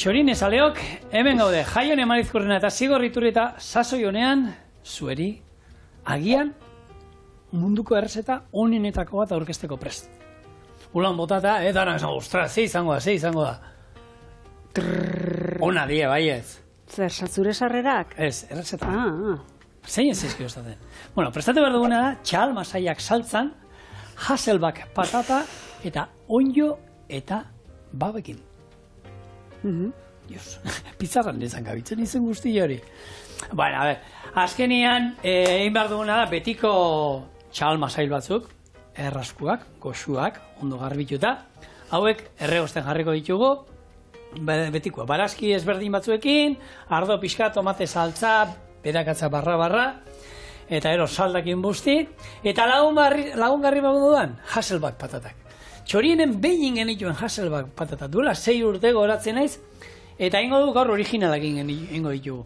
Txorin ezaleok, hemen gaude, jaion emarizkurrena eta zigorrituri eta sasoi honean, zueri, agian, munduko errezeta onenetako bat aurkesteko prest. Ulan botata, eh, dara esan, ostra, ze izango da, ze izango da. Ona die, bai ez. Zer, satzure sarrerak? Ez, errezeta. Ah, ah. Zein ez ezkio estaten. Bueno, prestatu behar duguna da, txal masaiak saltzan, Hasselback patata eta onjo eta babekin. Mhm. Dios, pizarran dezan gabitzen izen guzti hori. Bueno, a ver, azkenian, eh, egin behar duguna da, betiko txal masail batzuk, erraskuak, goxuak, ondo garbituta, hauek erregosten jarriko ditugu, be- betikoa, barazki ezberdin batzuekin, ardo pixka, tomate saltza, berakatza barra-barra, eta ero saldakin busti, eta lagungarri, lagungarri moduan, Hasselback patatak. Txorienen behin genituen Hasselback patata, duela sei urte goratzen naiz, eta ingo du gaur originalak ingo ditugu.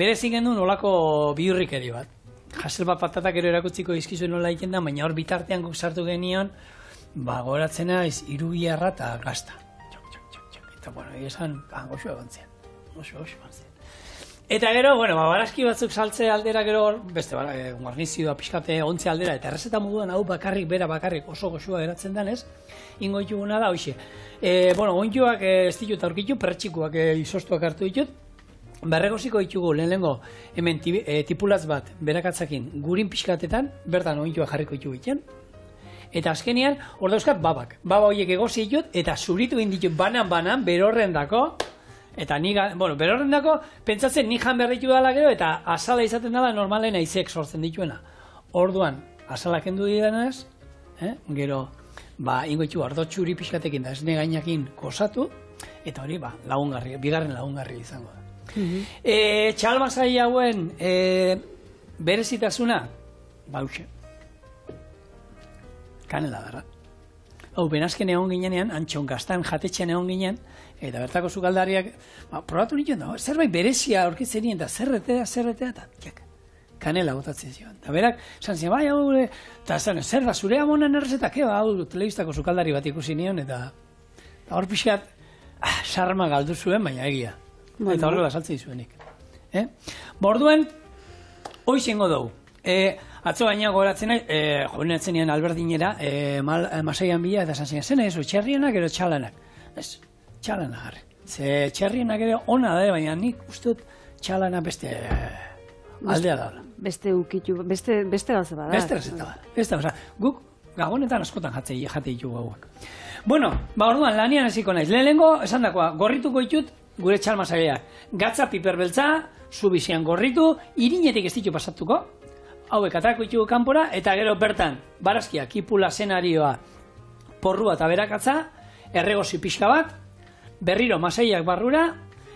Berezik genuen olako bihurrikeri bat. Hasselback patatak ero erakuttziko izkizu nola egiten da, baina hor bitartean guk sartu genion, ba, goratzen naiz, irugiarra eta gazta. Txok, txok, txok, txok. Eta, bueno, egia esan, ah, goxua egon zen. Goxua, goxua. Eta gero, bueno, ba, barazki batzuk saltze aldera gero, beste, bara, e, guarnizioa pixkate ontze aldera, eta errezeta moduan hau bakarrik, bera bakarrik oso goxua geratzen denez, ingo dituguna da, hoxe. E, bueno, onjoak e, ez ditut aurkitu, pertsikuak e, izostuak hartu ditut, Berregoziko ditugu lehenengo hemen tibi- e, tipulatz bat berakatzakin gurin pixkatetan, bertan ointua jarriko ditugu iten. Eta azkenean, hor dauzkat babak. Baba horiek egozi ditut, eta zuritu egin ditut banan-banan, berorren dako, eta ni, bueno, berorren dako, pentsatzen ni jan behar ditu dala gero, eta azala izaten dela normalen aizek sortzen dituena. Orduan, azala kendu didanez, eh? gero, ba, ingo ditu ardo txuri pixkatekin da esne gainakin kosatu, eta hori, ba, lagungarri, bigarren lagungarri izango da. E, txalmasai hauen e, berezitasuna, bauxe. Kanela darra. Hau, benazken egon ginenean, antxon gaztan jatetxean egon ginen, eta bertako zukaldariak, ba, probatu nituen da, zerbait berezia aurkitzen nien, da zerretea, zerretea, eta jak, kanela botatzen zion. Eta berak, esan zion, bai, hau, eta zan, zer da, zure amonen errezetak, eba, hau, telebistako sukaldari bat ikusi nion, eta, eta hor pixkat, ah, sarma galdu zuen, baina egia. Bueno. Eta horrela saltzen dizuenik. Eh? Borduan, hoi zengo dugu. E, atzo baina goratzen nahi, e, joven etzenean alberdinera, e, mal, masaian bila, eta esan zen, zen ez, txerrienak edo txalanak. Ez, txalana jarri. Ze txerrienak ere ona da, baina nik uste dut txalana beste aldea da. Beste ukitu, beste, beste gauza bada. Beste rezeta bat. Beste, oza, guk gabonetan askotan jate, jate ditugu hauek. Bueno, ba orduan lanian hasiko naiz. Lehenengo, esan dakoa, gorrituko ditut gure txalmasaileak. Gatza piper beltza, zubizian gorritu, irinetik ez ditu pasatuko, hauek atrako ditugu kanpora, eta gero bertan, barazkia, kipula, senarioa, porrua eta berakatza, erregozi pixka bat, berriro masaiak barrura,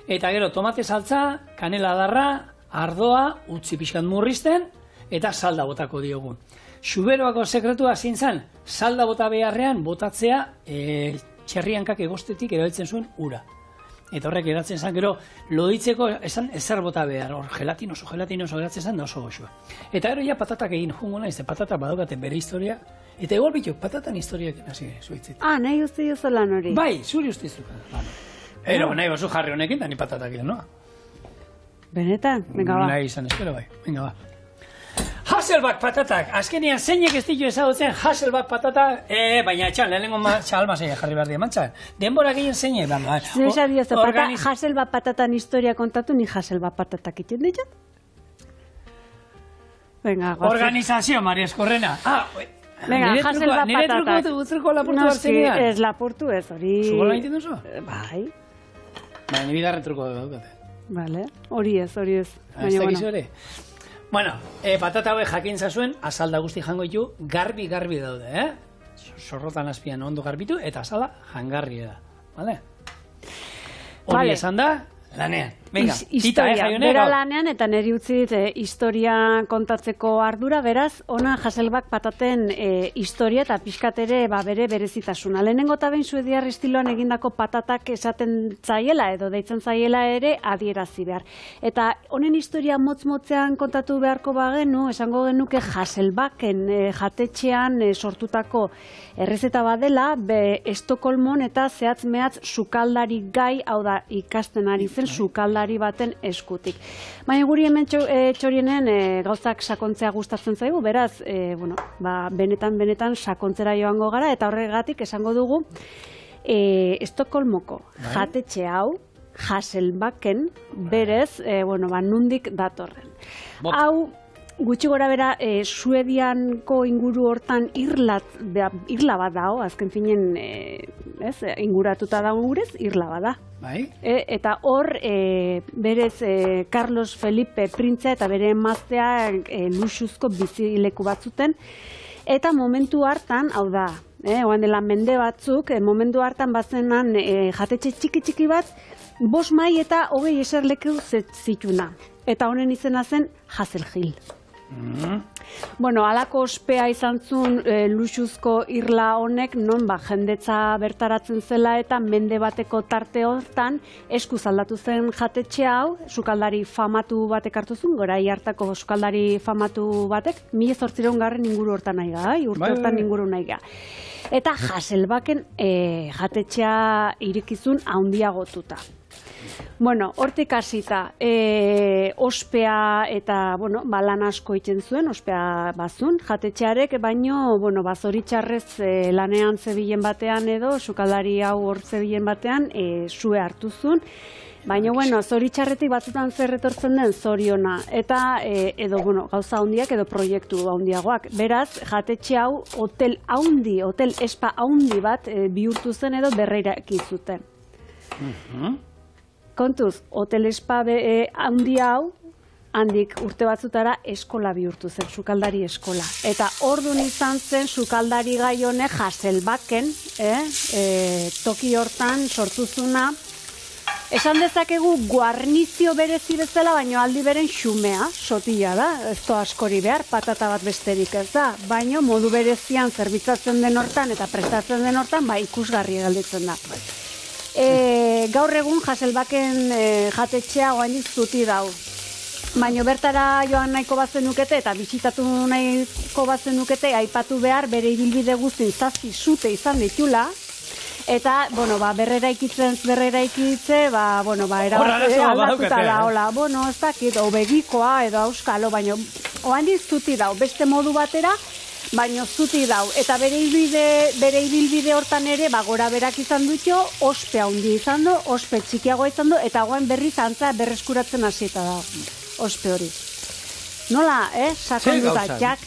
eta gero tomate saltza, kanela darra, ardoa, utzi pixkat murrizten, eta salda botako diogu. Xuberoako sekretua zein zen, salda bota beharrean botatzea e, txerriankak egostetik erabiltzen zuen ura. Eta horrek eratzen zen, gero, loditzeko esan ezer bota behar, hor gelatinoso, gelatinoso geratzen zen, da oso goxua. Eta gero ja patatak egin jungo naiz, ze patatak badaukaten bere historia, eta igual bitu, patatan historiak hasi zuitzit. Ah, nahi uste diozu lan hori. Bai, zuri ustizuk. Bueno. Ero, nahi bazu jarri honekin, da ni patatak egin, no? Benetan, venga ba. Nahi izan, espero bai, venga ba. Hasselback patatak, azkenean zeinek ez ditu ezagutzen Hasselback patata, e, baina etxan, lehenengo ma, txalmaseia jarri behar diamantza. Denbora gehien zeinek, banga. Zer esan pata, Organiz... Hasselba patatan historia kontatu, ni Hasselba patatak iten ditut? Venga, guazen. Organizazio, Maria Eskorrena. Ah. Venga, nire Hasselba truko, nire patatak. truko, truko lapurtu No, no, si, ez lapurtu ez, hori... Zugola egiten duzu? Bai, Baina, ni bigarren truko daukate. vale. Hori ez, hori ez. Ah, Baina, bueno. Bueno, e, patata hauek jakin zazuen, azalda guzti jango ditu, garbi-garbi daude, eh? Zorrotan azpian ondo garbitu, eta azala jangarri da, vale? Hori Vale. esan da, lanean. Venga, Is- tita, eh, historia, bera lanean eta niri utzi dit eh, historia kontatzeko ardura, beraz, ona Haselbak pataten eh, historia eta pixkatere ba, bere berezitasuna. Lehenengo eta behin suediar estiloan egindako patatak esaten zaiela edo deitzen zaiela ere adierazi behar. Eta honen historia motz-motzean kontatu beharko bagenu, esango genuke Haselbaken eh, jatetxean eh, sortutako errezeta badela, be Estokolmon eta zehatz mehatz sukaldari gai, hau da ikasten ari zen sukaldari baten eskutik. Baina guri hemen txo, e, txorienen e, gauzak sakontzea gustatzen zaigu, beraz, e, bueno, ba, benetan, benetan sakontzera joango gara, eta horregatik esango dugu, e, Estokolmoko Bai. jatetxe hau, Hasselbacken, berez, e, bueno, ba, nundik datorren. Bot. Hau, gutxi gora bera, e, Suedianko inguru hortan irlat, bea, irla bat dago, azken finen, e, ez, inguratuta dago gurez, irla bat da. Bai? E, eta hor, e, berez, e, Carlos Felipe printza eta bere emaztea e, luxuzko bizileku batzuten. Eta momentu hartan, hau da, e, oan dela mende batzuk, e, momentu hartan bazenan e, jatetxe txiki-txiki bat, bos mai eta hogei eserleku zituna. Eta honen izena zen Haselgil. Bueno, alako ospea izan zuen e, luxuzko irla honek, non ba, jendetza bertaratzen zela eta mende bateko tarte hortan eskuz aldatu zen jatetxe hau, sukaldari famatu batek hartu zuen, gora hartako sukaldari famatu batek, mila zortziron garren inguru hortan nahi ga, bai, urte Bai, bai, hortan bai. inguru nahi ga. Eta Haselbaken e, jatetxea irikizun handiagotuta. Bueno, hortik hasita, e, ospea eta, bueno, ba, lan asko egiten zuen, ospea bazun, jatetxearek, baino, bueno, ba, zoritxarrez e, lanean zebilen batean edo, sukaldari hau hor zebilen batean, e, sue hartu zuen, Baina, bueno, zoritxarretik batzutan zer etortzen den zoriona. Eta, e, edo, bueno, gauza handiak edo proiektu handiagoak. Beraz, jatetxe hau hotel haundi, hotel espa haundi bat e, bihurtu zen edo berreiraki zuten. Kontuz, hotel espa be, e, handi hau, handik urte batzutara eskola bihurtu zen, sukaldari eskola. Eta ordun izan zen sukaldari gai honek Haselbaken, eh, e, toki hortan sortuzuna, Esan dezakegu guarnizio berezi bezala, baino aldi beren xumea, sotila da, ez to askori behar, patata bat besterik ez da, baino modu berezian zerbitzatzen den hortan eta prestatzen den hortan, ba ikusgarri galditzen da. E, gaur egun Haselbaken e, jatetxea oainik zuti dau. Baina bertara joan nahiko bazenukete eta bisitatu nahiko bazenukete aipatu behar bere ibilbide guztin zazpi zute izan ditula, Eta, bueno, ba, berrera ikitzen, berrera ikitze, ba, bueno, ba, era Hor arazo bat aldatuta da, eh? hola, bueno, ez dakit, o begikoa, edo auskalo, baino, oan dau, beste modu batera, baino zuti dau. Eta bere ibilbide, bere ibilbide hortan ere, ba, gora berak izan dutxo, ospe handi izan du, ospe txikiagoa izan du, eta goen berriz antza berreskuratzen hasieta da, ospe hori. Nola, eh, gauzak. jak.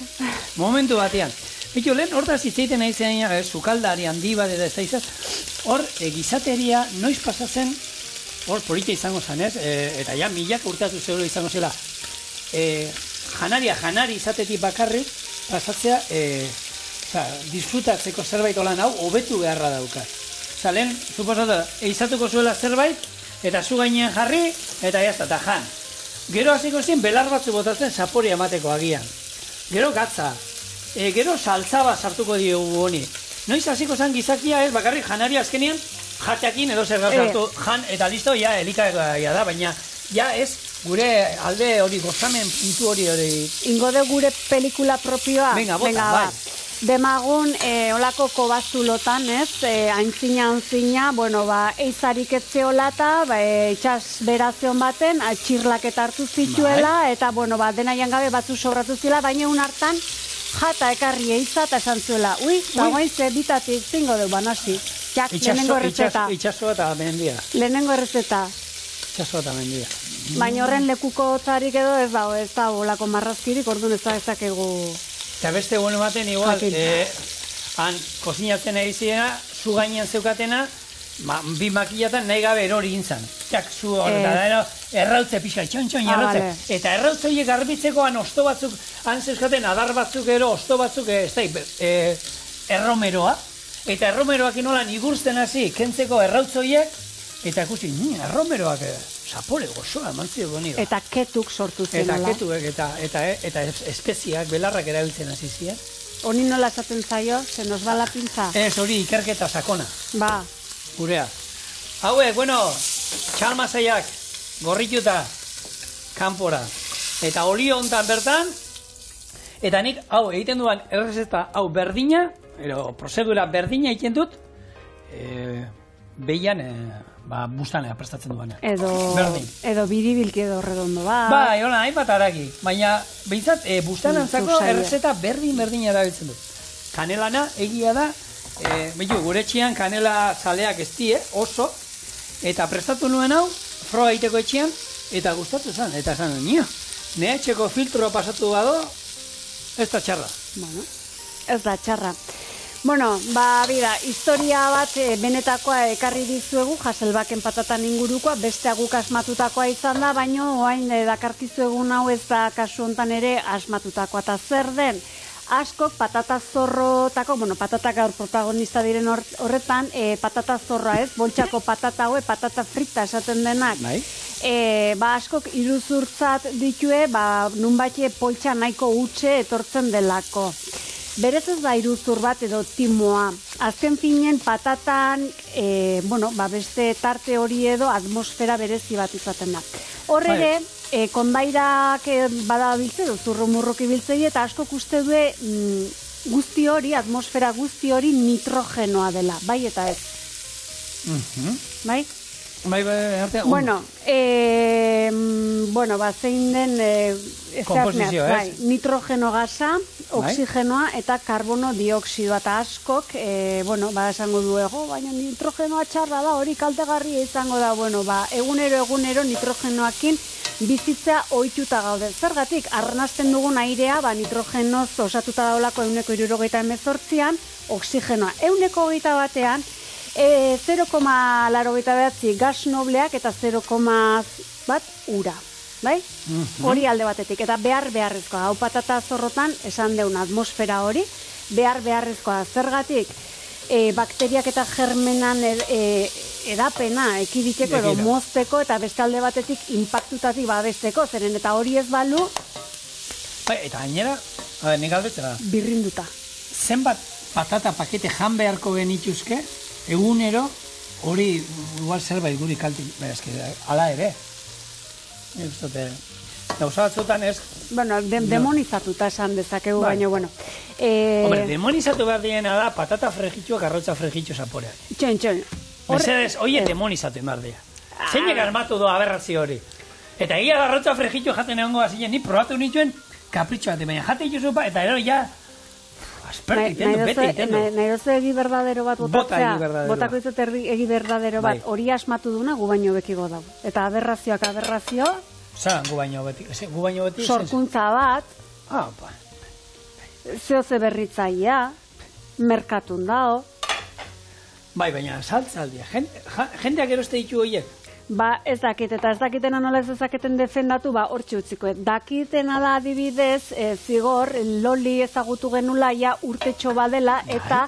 Momentu batean. Bitu, lehen hortaz hitz egiten nahi zen, eh, sukaldari handi bat eta ez da izan, hor, e, gizateria noiz pasatzen, hor, polita izango zen, ez? E, eta ja, milak urtatu zeuro izango zela. E, janaria, janari izatetik bakarrik, pasatzea, e, oza, disfrutatzeko zerbait olan hau, hobetu beharra daukat. Oza, lehen, suposatu, eizatuko zuela zerbait, eta zu gainean jarri, eta jazta, eta jan. Gero hasiko zen, belar batzu botatzen zapori emateko agian. Gero gatza. E, gero saltzaba sartuko diogu honi. Noiz hasiko zen gizakia ez bakarrik janari azkenean jateakin edo zer gauza Eh. hartu jan eta listo ja elikagarria da, baina ja ez gure alde hori gozamen puntu hori hori Ingo de gure pelikula propioa. Venga, bota, ba. bai. Demagun, e, olako kobazulotan, ez, e, aintzina, aintzina, bueno, ba, eizarik etzeolata, ba, e, itxas berazion baten, atxirlak eta hartu zituela, eta, bueno, ba, denaian gabe batzu sobratu zila, baina un hartan, jata ekarri eiza eta esan zuela, ui, guain ze bitatik zingo du banasi. Jak, lehenengo errezeta. itxaso eta mendia. Lehenengo errezeta. Itxaso eta mendia. Baina horren lekuko tzarik edo ez dago, ez dago olako marrazkirik, orduan ez da ezakegu... Eta beste egun baten igual, Jakin. eh, han kozinatzen ari ziena, zu gainean zeukatena, ma, bi makillatan nahi gabe erori gintzan. Jak zu hor, eta ero, errautze pixka, txon txon Ah, errautze. vale. Eta errautze horiek garbitzeko han osto batzuk, han zeuzkaten adar batzuk ero, osto batzuk, eh, ez da, eh, erromeroa. Eta erromeroak inolan igurtzen hasi, kentzeko errautze horiek, eta ikusi, ni, erromeroak, eh, zapore gozoa eman zion. Eta ketuk sortu zen, Eta ketuek eta, eta, eta es- espeziak, belarrak erabiltzen hasi ziren. Honi nola esaten zaio, se nos va la pinza. Ez hori ikerketa sakona, Ba, gurea. Hauek, bueno, txalmasaiak, gorrituta, kanpora. Eta olio hontan bertan, eta nik, hau, egiten duan errezeta, hau berdina, ero, prozedura berdina egiten dut, e, behian, e, ba, bustanea prestatzen duanean. edo, Berdin. edo biribilki edo redondo, ba. Bai, hola, hainbat aragi. Baina, behintzat, e, bustanantzako errezeta berdin berdin erabiltzen dut. Kanelana, egia da, e, behitu, gure etxean kanela zaleak ez die, oso, eta prestatu nuen hau, froa egiteko etxean, eta gustatu zen, eta nuen, nio, ne etxeko filtro pasatu bado, ez da txarra. Bueno, ez da txarra. Bueno, ba, bida, historia bat e, benetakoa ekarri dizuegu, jaselbaken patatan ingurukoa, beste guk asmatutakoa izan da, baino oain e, dakarkizuegun hau ez da kasu hontan ere asmatutakoa. Eta zer den, askok patata zorrotako, bueno, patata gaur protagonista diren hor- horretan, e, patata zorra ez, boltsako patata haue, patata frita esaten denak. Bai. E, ba, askok iruzurtzat ditue, ba, nunbaite poltsa nahiko utxe etortzen delako. Berez ez da iruzur bat edo timoa. Azken finen patatan, e, bueno, ba, beste tarte hori edo atmosfera berezi bat izaten da. Hor Bai. ere, e, kondairak e, bada biltze, edo zurro murroki biltzei, eta askok uste due mm, guzti hori, atmosfera guzti hori nitrogenoa dela, bai eta ez, Mhm. bai? Bai, bai, arte, ondo. Bueno, eh, bueno, ba, zein den eh, ez? bai, nitrogeno gasa, Bai. oksigenoa eta karbono dioksidoa eta askok, eh, bueno, ba, esango du ego, baina nitrogenoa txarra da, hori kaltegarria izango da, bueno, ba, egunero egunero nitrogenoakin bizitza ohituta gaude. Zergatik, arnazten dugun airea, ba, nitrogenoz osatuta daulako euneko irurogeita emezortzian, oksigenoa euneko hogeita batean, E, 0,laurogeita behatzi gas nobleak eta 0, bat ura. Bai? Hori alde batetik. Eta behar beharrezkoa. Hau patata zorrotan, esan deun atmosfera hori, behar beharrezkoa. Zergatik, e, bakteriak eta germenan e, e, edapena ekiditeko edo mozteko eta beste alde batetik inpaktutatik babesteko. Zeren eta hori ez balu, Bai, eta gainera, nik galdetzen da, birrinduta. zenbat patata pakete jan beharko genituzke, egunero, hori igual zerbait guri kalti, baina eske, ala ere. Nik uste dut, eh, gauza batzutan ez, Bueno, de, demonizatuta esan dezakegu, Bai. baina, bueno. E, hombre, demonizatu behar diena da patata frejitxuak arrotza frejitxu zaporeak. Txon, txon. Hor- Mesedez, oie ez. demonizatu behar dira. Zeinek armatu du aberrazio hori. Eta egia da arrotza frejitxu jaten egongo bazinen, ni probatu nituen kapritxo bat, baina jate dituzu pa, eta ero ja, Nahi bete dozu- nahi- egi berdadero bat Bota botatzea. egi berdadero Botako egi berdadero bat. Bai. Hori asmatu duna gu baino bekigo dago. Eta aberrazioak aberrazio, Zan, gu baino beti, gu baino beti. sorkuntza bat, Ah, ba. zehoze berritzaia, merkatun dao, Bai, baina saltzaldia. Jendeak eroste ditu horiek. Ba, ez dakit, eta ez dakitena nola ez dezaketen defendatu, ba, hortxe utziko. Dakitena da adibidez, e, zigor, loli ezagutu genula ja urtetxo badela, eta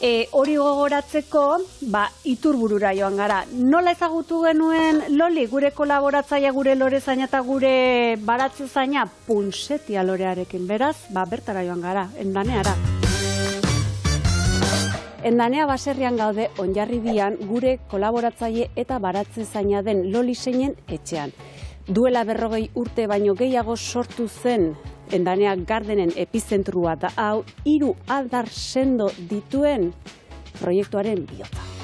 e, hori gogoratzeko, ba, iturburura joan gara. Nola ezagutu genuen loli, gure kolaboratzaia, gure lore zaina eta gure baratze zaina, punsetia lorearekin, beraz, ba, bertara joan gara, endaneara. Endanea baserrian gaude onjarribian gure kolaboratzaile eta baratze zaina den Loli Seinen etxean. Duela berrogei urte baino gehiago sortu zen Endanea Gardenen epizentrua da hau hiru aldar sendo dituen proiektuaren bihotza.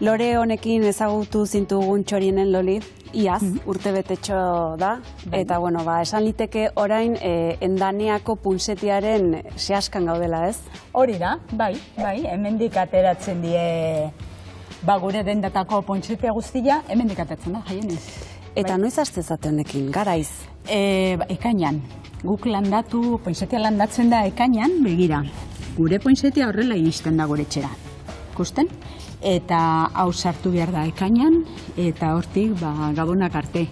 Lore honekin ezagutu zintugun txorienen Loli, iaz, urte betetxo da, eta bueno, ba, esan liteke orain e, endaneako punsetiaren sehaskan gaudela, ez? Hori da, bai, bai, hemendik ateratzen die ba gure dendatako pontxetia guztia, hemendik ateratzen da, jaieniz. Eta noiz haste zate honekin, garaiz? E, ba, ekainan, guk landatu, poinsetia landatzen da ekainan, begira, gure poinsetia horrela iristen da gure etxera. Ikusten? Eta hau sartu behar da ekainan, eta hortik ba, gabonak arte.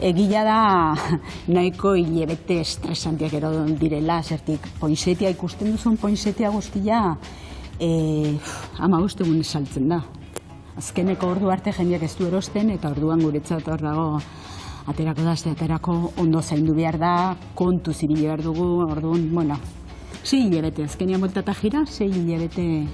Egia da nahiko hilebete estresantiak ero direla, zertik poinsetia ikusten duzun poinsetia guztia e, ama egun saltzen da. azkeneko ordu arte jendeak ez du erosten, eta orduan guretzat hor dago aterako da, aterako ondo zaindu behar da, kontu zibili behar dugu, orduan, bueno, sei hilabete, azkenian bueltata jira, sei hilabete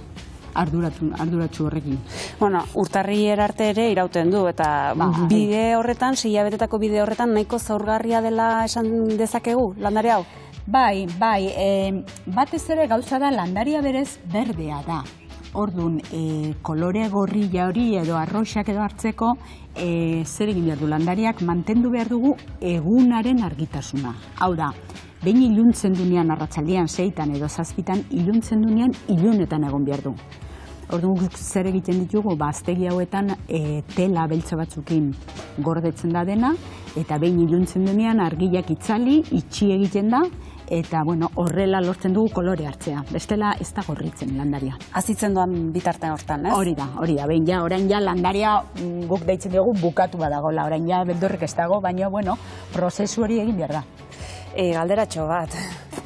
arduratu, arduratsu horrekin. Bueno, urtarri erarte ere irauten du, eta Bai. bide horretan, sei hilabetetako bide horretan, nahiko zaurgarria dela esan dezakegu, landare hau? Bai, bai, e, batez ere gauza da landaria berez berdea da. Ordun, e, kolore gorrilla hori edo arroxak edo hartzeko e, zer egin behar du landariak mantendu behar dugu egunaren argitasuna. Hau da, behin iluntzen dunean arratsaldean seitan edo zazpitan iluntzen dunean ilunetan egon behar du. Orduan guk zer egiten ditugu, ba, aztegi hauetan e, tela beltza batzukin gordetzen da dena, eta behin iluntzen denean argiak itzali, itxi egiten da, eta bueno, horrela lortzen dugu kolore hartzea. Bestela ez da gorritzen landaria. Azitzen doan bitartean hortan, ez? Hori da, hori da, behin ja, orain ja landaria mm, guk deitzen dugu bukatu badagola, orain ja beldurrek ez dago, baina bueno, prozesu hori egin behar da. E, galderatxo bat.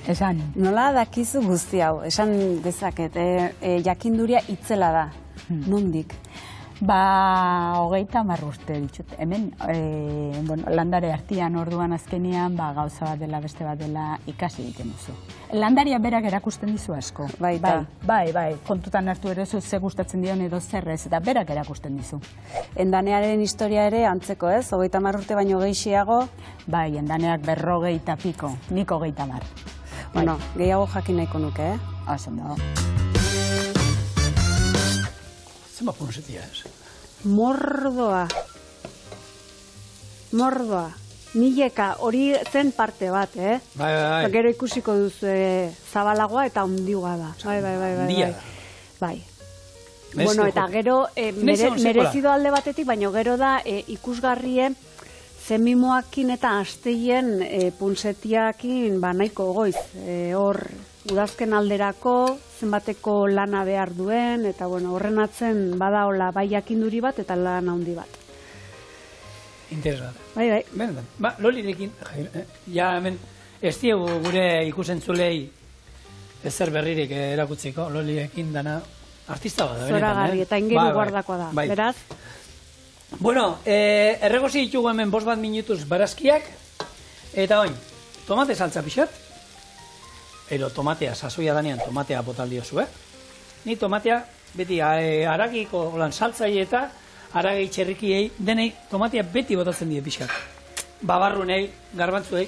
Esan, Nola dakizu guzti hau? Esan dezaket, e, e, jakinduria itzela da. Nondik? Ba, hogeita hamar urte ditut. Hemen, e, bueno, landare artian orduan azkenean, ba, gauza bat dela, beste bat dela ikasi egiten duzu. Landaria berak erakusten dizu asko. Bai, bai, bai, bai, kontutan hartu ere zu ze gustatzen dion edo zer ez, eta berak erakusten dizu. Endanearen historia ere antzeko, ez? Hogeita hamar urte baino gehiago, Bai, endaneak berrogeita piko, niko geita mar. bueno, gehiago jakin nahiko nuke, eh? Oso ondo. Zenba punsetia ez? Mordoa. Mordoa. Mileka, hori zen parte bat, eh? Bai, bai, bai. Gero ikusiko duzu e, zabalagoa eta handigoa da. Bai, bai, bai, bai. Bai. Bai. Bueno, eta gero e, mere, merezido alde batetik, baina gero da e, ikusgarrie zemimoakin eta asteien e, punsetiakin ba, nahiko goiz. E, hor, udazken alderako zenbateko lana behar duen, eta bueno, horren atzen badaola bai jakinduri bat eta lan handi bat. Interesgarri. Bai, bai. Benetan. Ba, lolirekin, eh, ja hemen, ez diegu gure ikusentzulei ezer berririk eh, erakutziko, lolirekin dana artista bat da, benetan. Zoragarri eh? eta ingeru Bai, bai, guardakoa da. Bai. Beraz, Bueno, eh, erregozi ditugu hemen bost bat minutuz barazkiak, eta oin, tomate saltza pixat, ero tomatea, sasoia danean tomatea botaldio zu, eh? Ni tomatea, beti eh, aragiko lan saltzai eta aragi txerrikiei, denei tomatea beti botatzen die pixkat. Babarrunei, garbantzuei,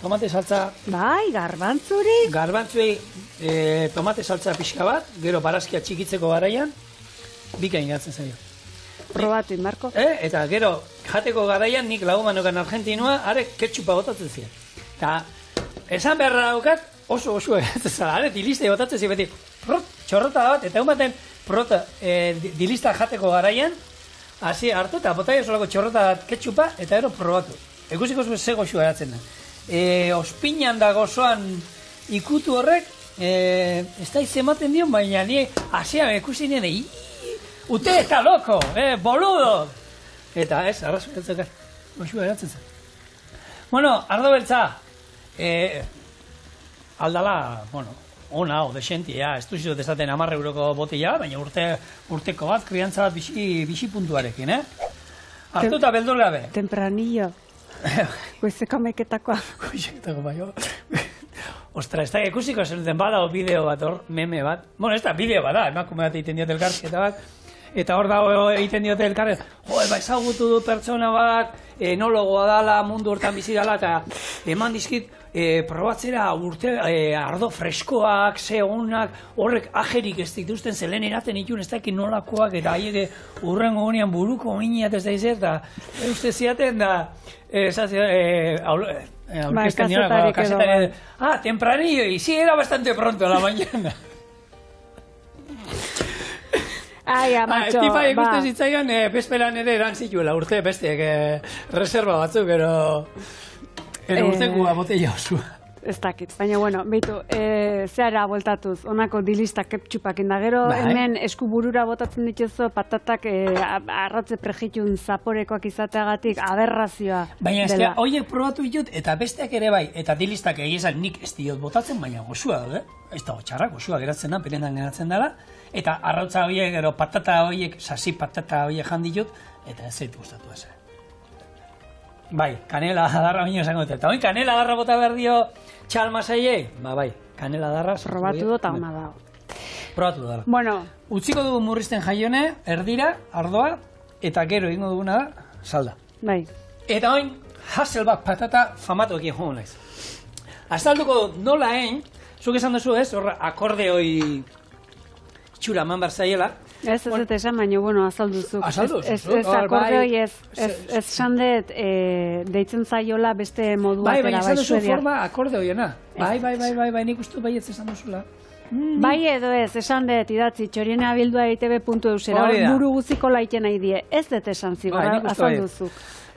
tomate saltza bai, garbantzuri. Garbantzuei e, tomate saltza pixka bat, gero barazkia txikitzeko garaian, bikain gatzen zaio. Probatu, Marko. E, eta gero, jateko garaian nik lagumanokan Argentinua, are ketxupa botatzen ziren. Eta, esan beharra daukat, oso oso zara, are diliste botatzen ziren beti, prot, txorrota bat, eta egun baten, prota, e, di- dilista jateko garaian, hasi hartu eta botai oso lako txorrota bat ketxupa, eta gero probatu. Ikusiko zuen ze goxua eratzen da. E, ospinan da gozoan ikutu horrek, e, ez da izematen dion, baina ni hasian ikusi nien, "Ii, Ute está loco, eh, boludo! Eta ez, arrazu eratzen goxua eratzen zen. Bueno, ardo beltza, eh, aldala, bueno, ona, o desentia, ez duzu dezaten amarre euroko botila, baina urte, urteko bat, kriantza bat bixi, bixi puntuarekin, eh? Hartu eta beldur gabe. Tempranillo. Goizeko meketakoa. Goixetako baio. Ostra, ez da ikusiko zenuten bada o bideo bat, hor, meme bat. Bueno, ez da bideo bat da, emakume bat egiten diote elkarrizketa bat. Eta hor dago egiten diote elkarrez, jo, ba, ezagutu du pertsona bat, enologoa dala, mundu hortan bizi dala, eta eman dizkit, e, probatzera urte, e, ardo freskoak, ze onak, horrek ajerik ez dituzten zelen eraten itun, ez dakit nolakoak, eta haiek urrengo gunean buruko oiniat ez da izer, eta e, uste ziaten da, e, zazio, e, aul, e, aurkezten niola, kazetarik edo, kazetari, bai. ah, tempranillo, y sí, era bastante pronto la mañana. Ai, amatxo, tipa ba. ikusten zitzaion, eh, bezperan ere eran zituela urte besteek eh, reserva batzuk, pero... Pero Eh, urtekua botella osua. Ez dakit, baina bueno, beitu, e, zehara bueltatuz, honako dilista keptxupakin da gero, Bai. hemen eskuburura botatzen dituzu patatak e, arratze prejitun zaporekoak izateagatik aberrazioa Baina ez horiek probatu ditut, eta besteak ere bai, eta dilistak egia esan nik ez diot botatzen, baina goxua daude. Ez dago txarra, goxua geratzen da, perendan geratzen dela. Eta arrautza horiek, gero patata horiek, sasi patata horiek janditut, eta ez zait gustatu ez. Bai, kanela adarra baino esango dut. Eta oin kanela adarra bota behar dio txalmasaiei? Ba bai, kanela adarra. Probatu dut, ona dago. Probatu dara. Bueno, Utziko dugu murrizten jaione, erdira, ardoa, eta gero egingo duguna da, salda. bai. Eta oin, Hasselback patata famatu ekin joan naiz. Azalduko dut nola egin, zuk esan duzu ez, horra akordeoi txura eman behar zaiela, Ez, ez, ez esan, baina, bueno, azalduzuk. Azaldu, Ez, ez, ez akorde bai. hori ez, ez, Ez- ez esan dut, e, deitzen zaiola beste modu bai, esan duzu suediar. forma akordeoiena. Bai, bai, bai, bai, bai, nik uste baietz esan duzula. Bai edo ez, esan dut, idatzi, txoriena bildua eitb.eusera, buru guziko laiten nahi die. Ez dut esan zigor, Bai, azalduzuk.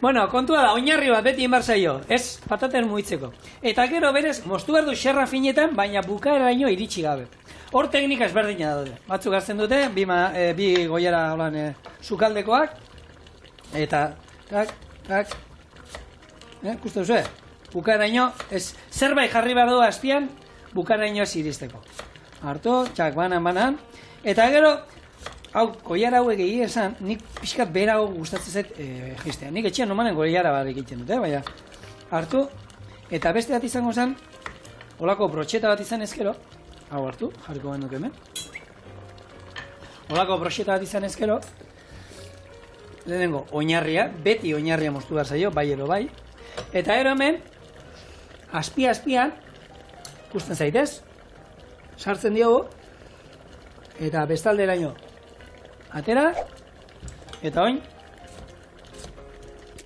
Bueno, kontua da, oinarri bat beti inbar zaio, ez pataten muitzeko. Eta gero berez, moztu behar du xerra finetan, baina bukaeraino iritsi gabe. Hor teknika ezberdina daude. Batzuk hartzen dute, bi, ma, e, bi goiara holan e, sukaldekoak, eta tak, tak, eh, kuste duzu, bukaeraino, ez, zerbait jarri behar du azpian, bukaeraino ez iristeko. Hartu, txak, banan, banan, eta gero, hau, koiara hauek egia esan, nik pixkat berago gustatzen zait e, jistea. Nik etxean nomanen koiara bat egiten dute, baina hartu, eta beste bat izango zen, olako brotxeta bat izan ezkero, hau hartu, jarriko banduk hemen, olako brotxeta bat izan ezkero, lehenengo, oinarria, beti oinarria moztu behar zaio, bai edo bai, eta gero hemen, azpia-azpian, ikusten zaitez, sartzen diogu, eta bestalderaino atera, eta oin,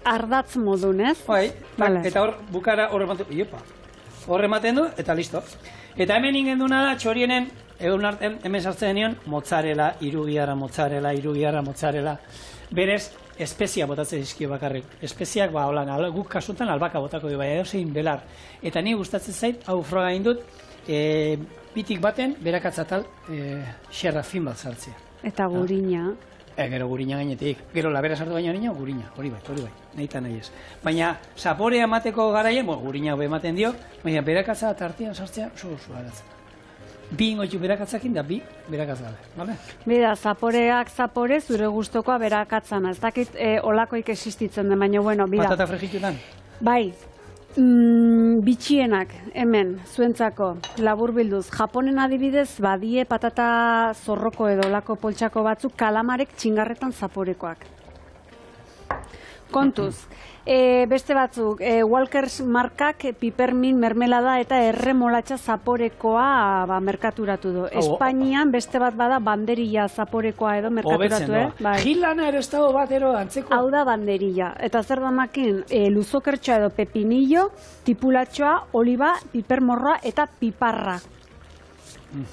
Ardatz modun, ez? bai, Vale. eta hor bukara hor ematen, iopa, hor ematen du, eta listo. Eta hemen ingen duna da, txorienen, egun artean, hemen sartzen denion, mozzarella, irugiara mozzarella, irugiara mozzarella, berez, espezia botatzen dizkio bakarrik. Espeziak, ba, holan, guk kasutan albaka botako dio, bai, edozein belar. Eta ni gustatzen zait, hau froga egin dut, e, bitik baten, berakatzatal, e, xerra fin bat sartzea. Eta gurina. E, gero gurina gainetik. Gero labera sartu baino niño, gurina. Hori bai, hori bai. Nahi eta nahi ez. Baina, zaporea emateko garaien, bueno, gurina hobe ematen dio, baina berakatza tartean sartzea oso oso aratzen. Bi ingoitu berakatzakin da bi berakatza gabe, vale? Bida, zaporeak zapore, zure gustokoa berakatzana. Ez dakit e, olakoik existitzen den, baina bueno, bida. Patata frijitutan. Bai, mm, bitxienak, hemen, zuentzako, labur bilduz. Japonen adibidez, badie patata zorroko edo olako poltsako batzuk kalamarek txingarretan zaporekoak. Kontuz, e, beste batzuk, e, Walkers markak pipermin mermelada eta erremolatxa zaporekoa ba, merkaturatu du. Espainian beste bat bada banderilla zaporekoa edo merkaturatu, eh? Bai. Gilana ere estado bat ero antzeko. Hau da banderilla. Eta zer da makin, e, luzokertxoa edo pepinillo, tipulatxoa, oliba, pipermorroa eta piparra.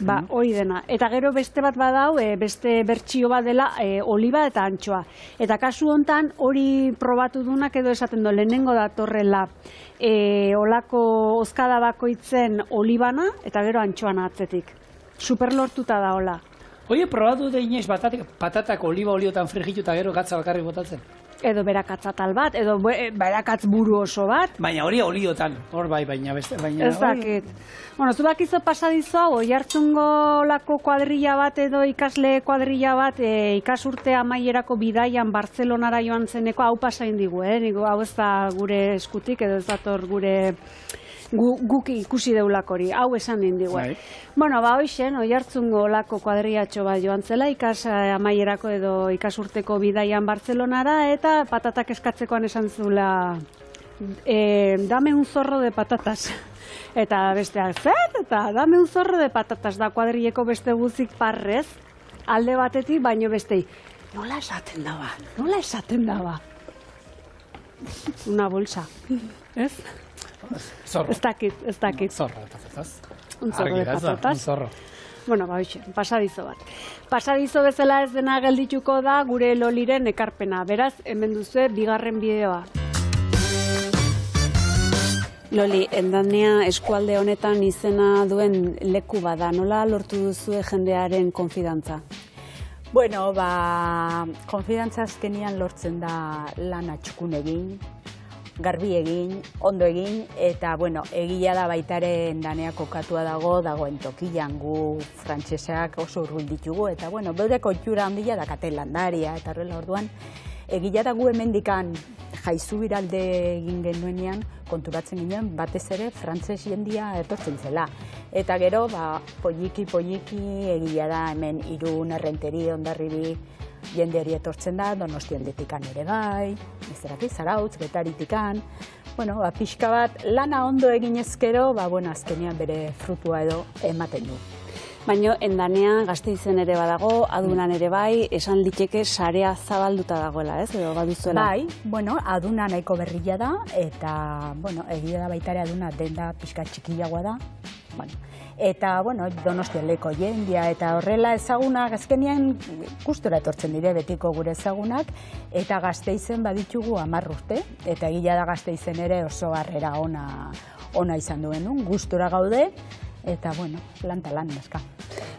Ba, hori dena. Eta gero beste bat badau, e, beste bertsio bat dela e, oliba eta antxoa. Eta kasu hontan hori probatu dunak edo esaten du lehenengo datorrela e, olako ozkada bakoitzen olibana eta gero antxoana atzetik. Super lortuta da hola. Oie, probatu da inoiz batatek, patatak oliba oliotan frijitu eta gero gatza bakarrik botatzen. Edo berakatzatal bat, edo be- berakatz buru oso bat, Baina hori oliotan, hor bai, baina beste, baina... Ez dakit. Bueno, zu bakizo pasadizo hau, oihartzungo lako kuadrilla bat edo ikasle kuadrilla bat e, ikasurte amaierako bidaian Bartzelonara joan zeneko hau pasain digu, eh? Nigo, hau ez da gure eskutik edo ez dator gure gu, guk ikusi deulakori, hau esan din digu. Bai. Bueno, ba hoixen, oihartzungo lako kuadrillatxo bat joan zela, ikas eh, amaierako edo ikasurteko bidaian Bartzelonara, eta patatak eskatzekoan esan zula, eh, dame un zorro de patatas. Eta besteak, zer? Eta dame un zorro de patatas da kuadrileko beste guzik parrez, alde batetik, baino bestei. Nola esaten daba? Nola esaten daba? Una bolsa. Ez? Zorro. Ez dakit, ez dakit. Zorro, patatas. Un zorro de patatas. Un zorro. Bueno, ba, hoxe, pasadizo bat. Pasadizo bezala ez dena geldituko da gure loliren ekarpena. Beraz, hemen duzue bigarren bideoa. Loli, endania eskualde honetan izena duen leku bada. Nola lortu duzue jendearen konfidantza? Bueno, ba, konfidantza azkenian lortzen da lana txukun egin, garbi egin, ondo egin, eta, bueno, egia da baitaren danea kokatua dago, dagoen tokian gu frantsesak oso urbil ditugu, eta, bueno, beudeko itxura handia dakate landaria, eta horrela orduan, egia da gu hemendikan jaizu biralde egin genuenean, konturatzen ginen, batez ere, frantses jendia etortzen zela. Eta gero, ba, poliki, poliki, egia da hemen irun, errenteri, ondarribi, jendeari etortzen da, donosti aldetikan ere bai, ezeraki, zarautz, getaritikan, bueno, ba, pixka bat, lana ondo egin ezkero, ba, bueno, azkenean bere frutua edo ematen du. Baina endanean gazte izen ere badago, adunan ere bai, esan liteke sarea zabalduta dagoela, ez? Edo baduzuela. Bai, bueno, aduna nahiko berrila da, eta, bueno, egia da baitare aduna denda pixka txikiagoa da. Bueno, eta, bueno, donosti aldeko jendia, eta horrela ezaguna azkenean gustora etortzen dire betiko gure ezagunak, eta gazte izen baditugu amar urte, eta egia da gazte izen ere oso harrera ona, ona izan duen, gustora gaude, eta, bueno, lan eta lan, neska.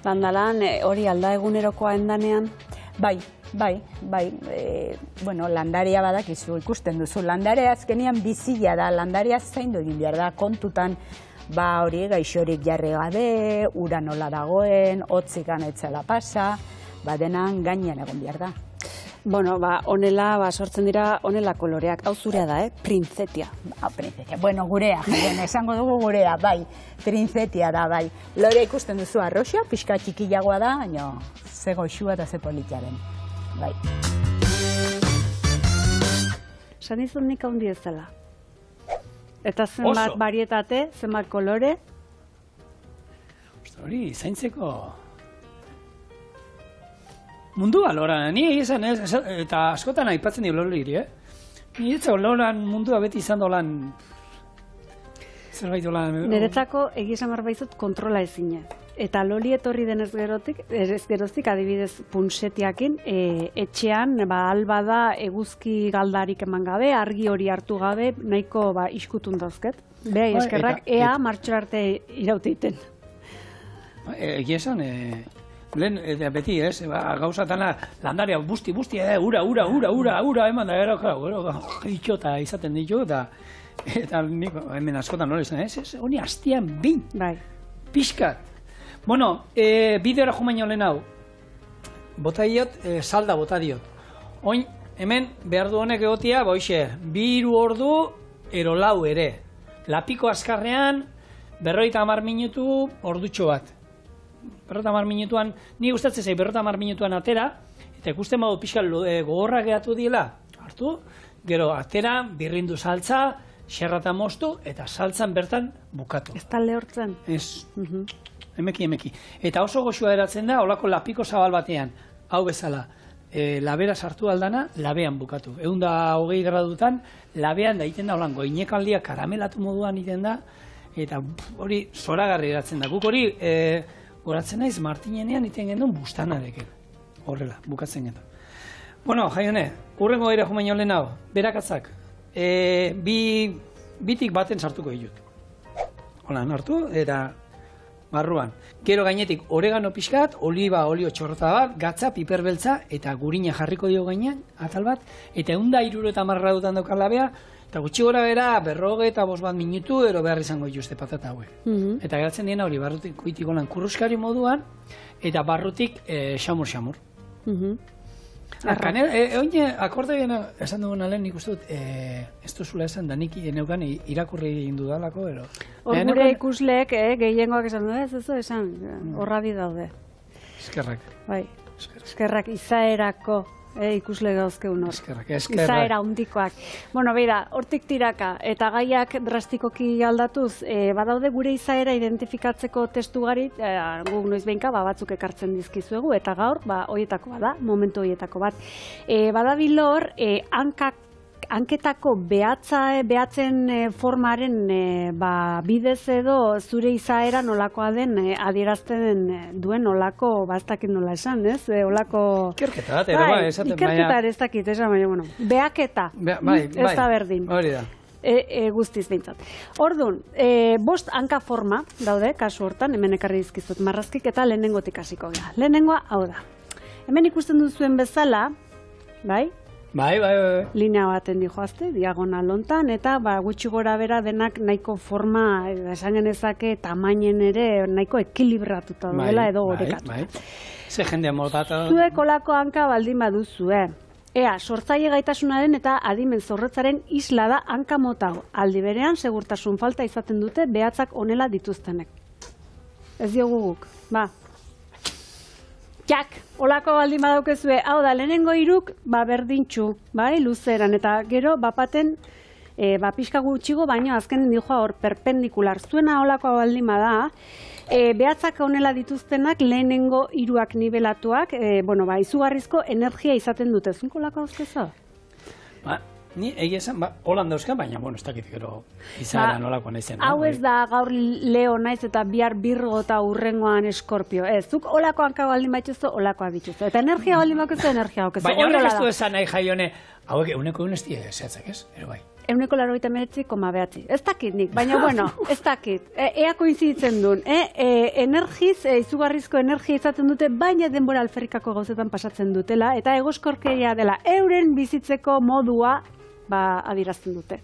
Landalan eh, hori alda egunerokoa endanean, Bai, bai, bai, e, bueno, landaria badakizu ikusten duzu. Landaria azkenean bizila da, landaria zaindu egin behar da, kontutan, ba hori gaixorik jarri gabe, ura nola dagoen, hotzikan etzela pasa, ba denan gainean egon behar da. bueno, ba, honela, ba, sortzen dira honela koloreak. Hau zurea da, eh? Printzetia. Ba, princetia. Bueno, gurea, jaien, esango dugu gurea, bai, princetia da, bai. Lore ikusten duzu arroxa, pixka txikiagoa da, baina ze goxua eta ze politaren. Bai. Esan izun nik handi ez dela. Eta zenbat Oso. barietate, zenbat kolore, Ostra, hori, zaintzeko... Mundu alora, ni esan ez, eta askotan aipatzen dio loriri, eh? Ni ez loran mundua beti izan dolan... Zerbait dolan... Niretzako egia esan behar baizut kontrola ezina. Eta loli etorri denez gerotik, ez geroztik adibidez punsetiakin, e, etxean, ba, alba da eguzki galdarik eman gabe, argi hori hartu gabe, nahiko ba, iskutun dauzket. Bai, Bai, eskerrak, eta- ea eta- martxo arte irautiten. E, Egia esan, e, lehen eta beti, ez, ba, gauzatana landaria busti, busti, e, ura, ura, ura, ura, ura, eman da, gero, gero, gero, itxota izaten ditu, eta, nik hemen askotan nola izan, ez, ez, honi hastian bin, Bai. pixkat. Bueno, e, bideora jo baino lehen hau, bota diot, e, salda bota diot. Oin, hemen, behar du honek egotia, boixe, bi hiru ordu, ero lau ere. Lapiko azkarrean, berroita hamar minutu, ordutxo bat. Berrota hamar minutuan, ni gustatzen zait berrota hamar minutuan atera, eta ikusten badu pixka e, gogorra geratu diela, hartu, gero atera, birrindu saltza, xerrata moztu, eta saltzan bertan bukatu. Ez da lehortzen. Ez, Mhm. emeki, emeki. Eta oso goxua eratzen da, olako lapiko zabal batean, hau bezala, e, labera sartu aldana, labean bukatu. Egun da hogei gradutan, labean da egiten da, holan, goinekaldia karamelatu moduan egiten da, eta hori zoragarri eratzen da. Guk hori, e, goratzen naiz, martinenean egiten gendun bustanarekin. Horrela, bukatzen gendun. Bueno, jaione, urrengo gaira jumaino lehen hau, berakatzak. E, bi, bitik baten sartuko ditut. Hola, hartu, eta barruan. Gero gainetik oregano pixkat, oliba olio txorrota bat, gatza, piper beltza, eta gurina jarriko dio gainean, atal bat, eta egun da iruro eta marra dutan daukar labea, eta gutxi gora bera, berroge eta bost bat minutu, ero behar izango dituzte patata hauek. Mhm. Eta geratzen diena hori, barrutik kuitiko lan kurruskari moduan, eta barrutik e, xamur-xamur. Mhm. Ah, Kanel, e, oine, akorde gena, esan dugun lehen nik uste dut, e, ez duzula esan, da nik neukan irakurri egin dudalako, ero. Hor Eh, gure neukan- ikusleek, eh, gehiengoak esan du, ez, ez, esan, Mm. horra daude. Eskerrak, Bai, eskerrak, eskerrak izaerako eh, ikusle gauzkeun hor. eskerrak, eskerrak. Izaera handikoak. Bueno, beira, hortik tiraka, eta gaiak drastikoki aldatuz, e, badaude gure izaera identifikatzeko testu gari, e, guk noiz behinka, ba, batzuk ekartzen dizkizuegu, eta gaur, ba, hoietako bada, momentu hoietako bat. E, badabilor, e, hankak hanketako behatza, behatzen e, formaren e, ba, bidez edo zure izaera nolakoa den e, adierazten duen nolako, baztakin nola esan, ez? E, olako... Ikerketa bat, ere, bai, esaten, ikerketa baina- ez dakit, esan, baina, bueno, beaketa, Be- bai, Mm, ez da bai, berdin, Hori da. e, e, guztiz behintzat. Orduan, e, bost hanka forma daude, kasu hortan, hemen ekarri dizkizut marrazkik, eta lehenengotik hasiko gara. Lehenengoa, hau da. Hemen ikusten duzuen bezala, bai, Bai, bai, bai. bai. linea baten dijoazte, diagonal hontan, eta ba, gutxi gora bera denak nahiko forma, eh, esan genezake, tamainen ere nahiko ekilibratuta Bai, dela edo bai, orekatu. Bai, Ze jende motata. Zuek olako hanka baldin baduzue. Ea, sortzaile gaitasunaren eta adimen zorretzaren isla da hanka mota. Aldi berean, segurtasun falta izaten dute behatzak onela dituztenek. Ez diogu guk, ba. Jak, olako baldin badaukezue, hau da, lehenengo iruk, ba, berdintxu, bai, luzeran, eta gero, bapaten, e, ba, pixka gutxigo, baino azkenen dijoa hor, perpendikular. Zuena olako baldin bada, e, behatzak honela dituztenak lehenengo hiruak nibelatuak, e, bueno, ba, izugarrizko energia izaten dute. Zunko olako dauzkezu? Ba, ni egia esan, ba, holan dauzka, baina, bueno, ez dakit gero izaera Ba, nolakoa naizen. Hau ez da gaur leo naiz eta bihar birgo eta urrengoan eskorpio. Ez, zuk olako hanka baldin baituzu, olakoa dituzu. Eta energia baldin baituzu, energia haukezu. Baina horrek ez du esan nahi jaione, hauek euneko egun ez dira zehatzak ez? Ero bai. Euneko laro eta koma behatzi. Ez dakit nik, baina bueno, ez dakit. E, ea koinziditzen duen. E, e, energiz, e, izugarrizko energia izaten dute, baina denbora alferrikako gauzetan pasatzen dutela, eta egoskorkeria dela euren bizitzeko modua ba, adirazten dute.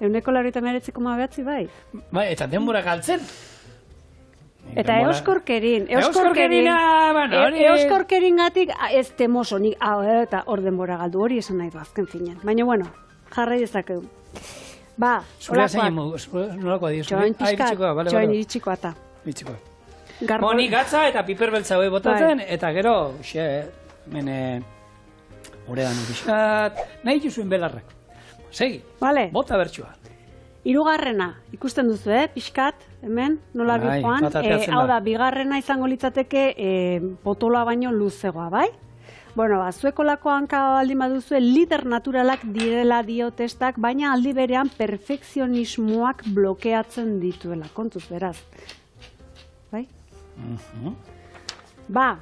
Euneko laro eta koma behatzi bai. Bai, eta denbora galtzen. Eta euskorkerin, euskorkerin, bueno, e- euskorkerin gatik, ez temoso, nik, hau, eta hor denbora galdu, hori esan nahi du azken finean. Baina, bueno, jarrai dezakegu. Ba, olakoak. zein zure- nolakoa dira? zure? Txoin Ah, bale, txoin iritsikoa eta. Iritsikoa. Garbo, Bo, ni gatza eta piper beltza hoi botatzen, Bai. eta gero, xe, mene, uredan urixat, nahi duzuen belarrak. Segi, Vale, bota bertxua. hirugarrena, ikusten duzu, eh, pixkat, hemen, nola Bai, joan. bat ateratzen hau da. bigarrena izango litzateke e, potoloa baino luzegoa, bai? Bueno, ba, zueko lako hanka baldin baduzue, lider naturalak direla dio testak, baina aldi berean perfekzionismoak blokeatzen dituela, kontuz beraz. Bai? Mhm. Ba,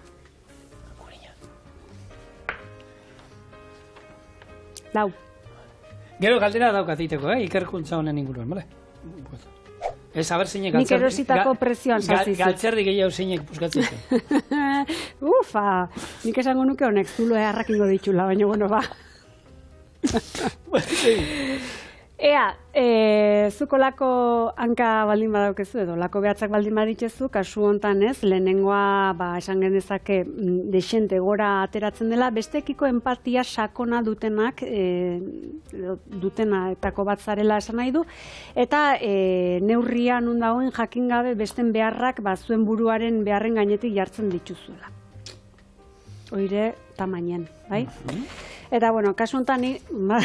lau. Gero galdera daukat egiteko, eh? ikerkuntza honen inguruan, bale? Pues, Ez, haber zeinek Nik erositako prezioan saltzi zut. Galtzerdi gehiago zeinek puskatzen zuen. Ufa, nik esango nuke honek zulo eharrakingo ditula, baina bueno, ba. Ea, e, zuko lako hanka baldin badaukezu edo lako behatzak baldin baditzezu, kasu hontan ez, lehenengoa ba, esan genezake mm, desente gora ateratzen dela, bestekiko empatia sakona dutenak, e, edo dutenetako bat zarela esan nahi du, eta e, neurria nun dagoen jakin gabe besten beharrak ba, zuen buruaren beharren gainetik jartzen dituzuela. Oire tamainen, bai? Eta, bueno, kasu honetan ni, ba,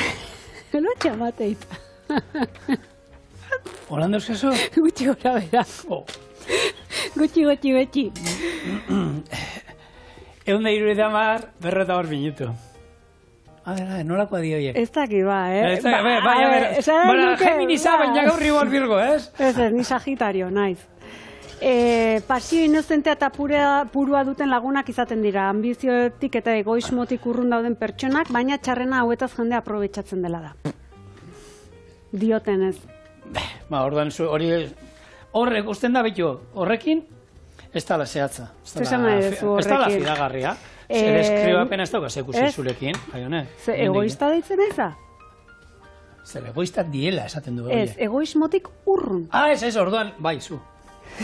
lotxa bateita. Holan dauzkazu? Gutxi gora bera. Oh. Gutxi, gutxi, gutxi. Egun da iru eta mar, berreta hor minutu. A ber, a ber, nolakoa dio hiek? Ez daki ba, eh? Ez da, bai, bai, a ber, esan bueno, nuke, Geminiza, ba. baina gaur igual virgo, ez? Ez ez, ni sagitario, naiz. E, pasio inozentea eta purea, purua duten lagunak izaten dira, ambizioetik eta egoismotik urrun dauden pertsonak, baina txarrena hauetaz jende aprobetsatzen dela da. Dioten ez. Ba, orduan zu, hori, horrek usten da bitu, horrekin, ez dala zehatza. Ez duzu Ez horrekin? fidagarria. Eh, Zer eskribapena ez dauka zekusi ez? zurekin, jaione. Ze egoista deitzen aiza? Zer egoista diela esaten du. Ez, horiek. egoismotik urrun. Ah, ez, ez, orduan, bai, zu.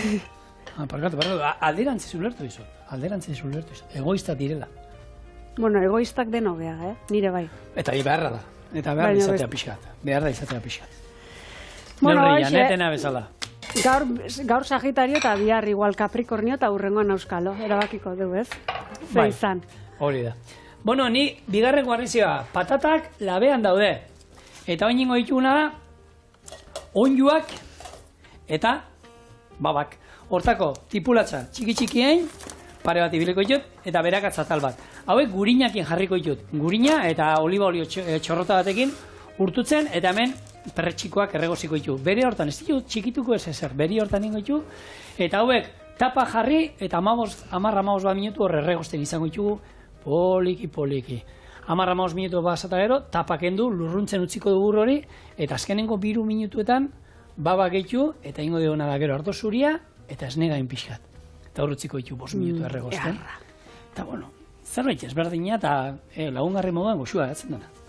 ah, parkatu, parkatu, A- alderantziz ulertu dizu. Alderantziz ulertu dizu. Egoista direla. Bueno, egoistak deno gea, eh? Nire bai. Eta hi beharra da. Eta behar Baina izatea pixkat. Behar da izatea pixkat. Bueno, Neurria, hoxe. netena bezala. Gaur, gaur Sagitario eta bihar igual Capricornio eta urrengoan Euskalo. Erabakiko du, ez? Ze Bai. izan. Hori da. Bueno, ni bigarren guarnizioa, patatak labean daude. Eta oin ingo dituguna da, onjuak eta babak. Hortako, tipulatza, txiki txikien, pare bat ibiliko ditut, eta berakatza tal bat. Hauek gurinakin jarriko ditut. Gurina eta oliba olio eh, txorrota batekin urtutzen, eta hemen perretxikoak erregoziko ditu. Bere hortan, ez ditut txikituko ez ezer, beri hortan ingo ditu, eta hauek tapa jarri, eta amabos, amarra amabos bat minutu horre erregozten izango ditugu, poliki, poliki. Amarra amabos minutu basata gero, tapa kendu, lurruntzen utziko dugu hori, eta azkenengo biru minutuetan, baba gehitu, eta ingo diona da gero ardo zuria, eta esnegain pixkat. Eta hor utziko ditu bost minutu erregozten. Eta bueno, zerbait ezberdina eta eh, lagungarri moduan goxua gatzen dena.